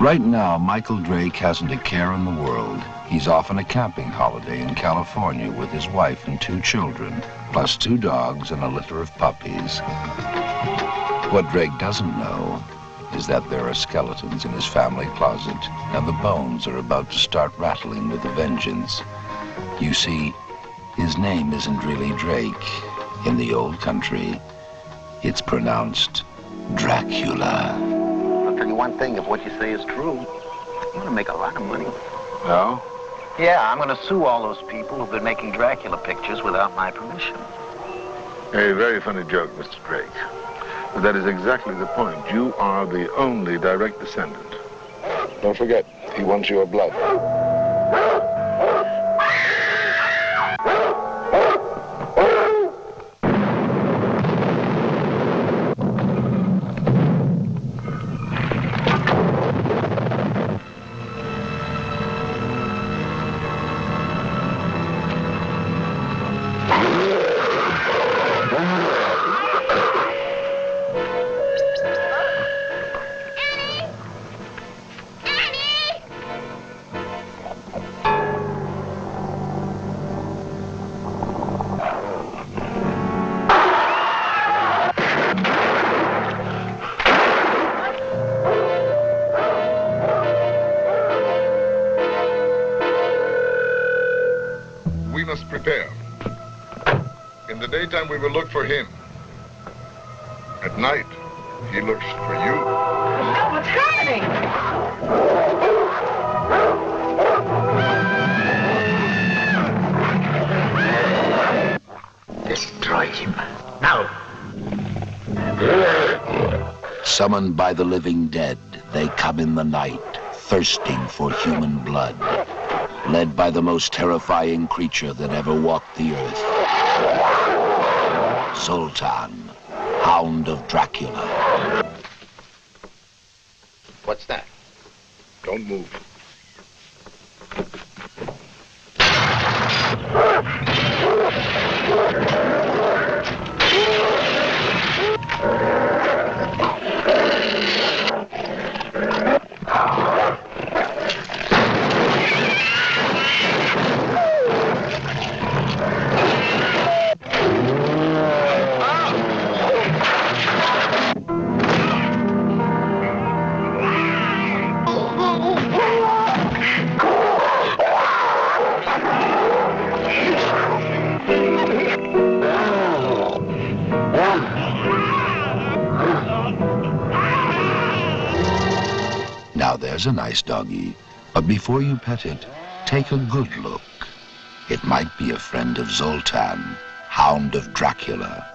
Right now, Michael Drake hasn't a care in the world. He's off on a camping holiday in California with his wife and two children, plus two dogs and a litter of puppies. What Drake doesn't know is that there are skeletons in his family closet, and the bones are about to start rattling with a vengeance. You see, his name isn't really Drake. In the old country, it's pronounced Dracula. I'll tell you one thing, if what you say is true, I'm gonna make a lot of money. No? Yeah, I'm gonna sue all those people who've been making Dracula pictures without my permission. A very funny joke, Mr. Drake. But that is exactly the point. You are the only direct descendant. Don't forget, he wants your blood. We must prepare. In the daytime, we will look for him. At night, he looks for you. What's happening? Destroy him. Now. Summoned by the living dead, they come in the night, thirsting for human blood. Led by the most terrifying creature that ever walked the earth. Zoltan, Hound of Dracula. What's that? Don't move. Now there's a nice doggy, but before you pet it, take a good look. It might be a friend of Zoltan, Hound of Dracula.